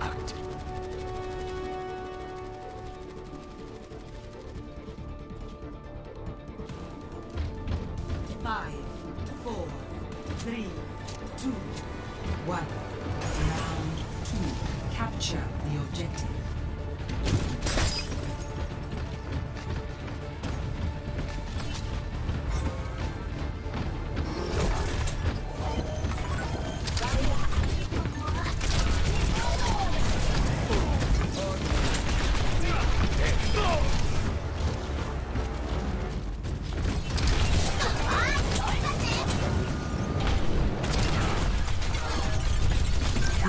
out. Five, four, three, two, one. Round two. Capture the objective.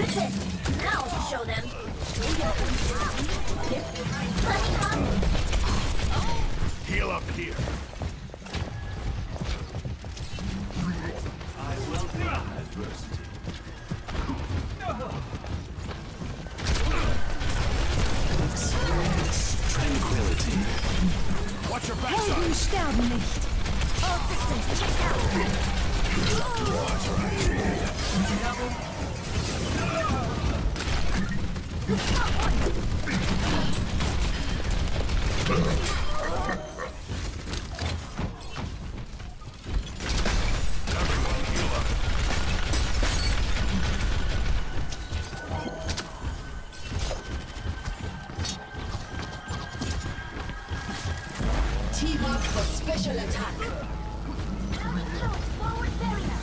Through this! Now show them! Heal up here. I welcome adversity. Experience tranquility. Watch your backside. Helden sterben nicht! All systems checked out! Team up for special attack. Barrier!